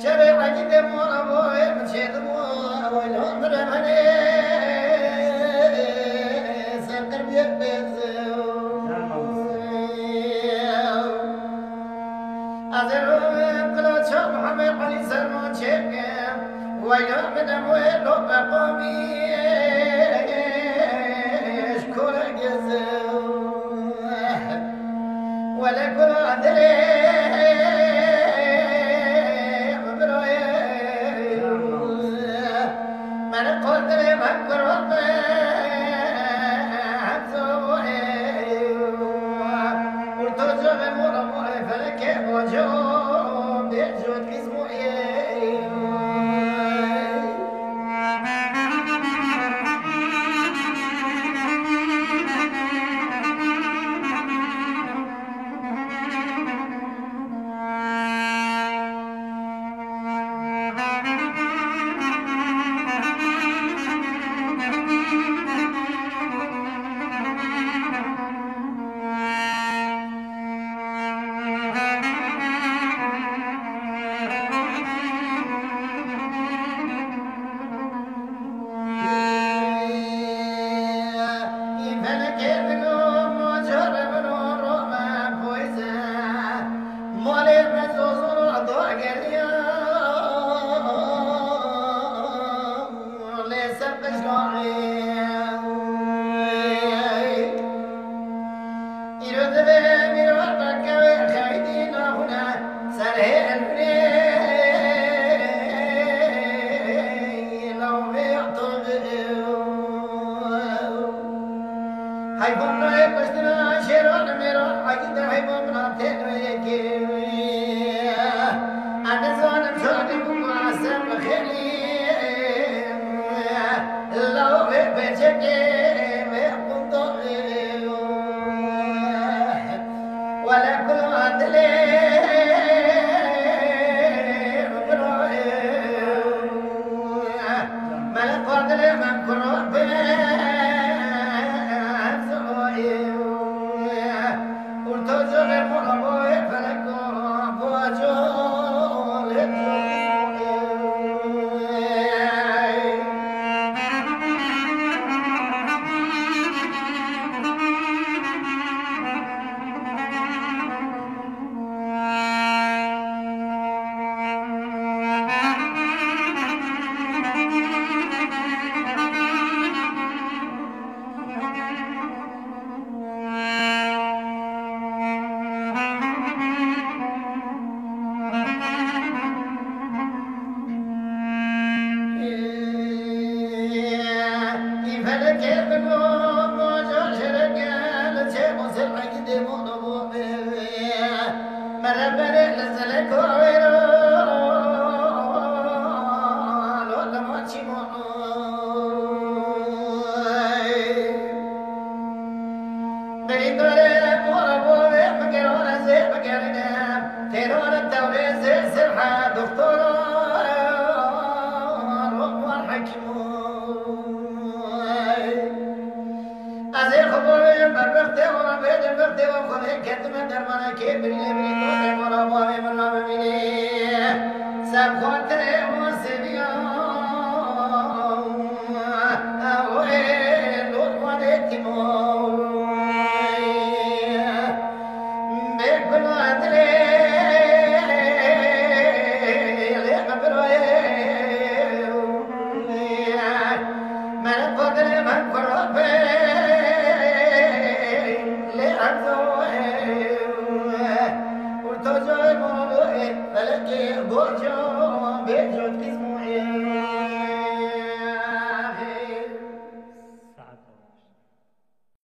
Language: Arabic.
Shut up, I get them all, I'm all in, I'm all in, I'm all in, I'm all in, ويعبد ويلوب قميش كل جزاه ولكل عذريه برويه من قلت لي مكر وطيه Bonjour, bonjour, bonjour, bonjour, Yeah. ولكل عدل مرحبا لك devam kone kendime dermana kemir yemin Melek burcu mevcut kısmı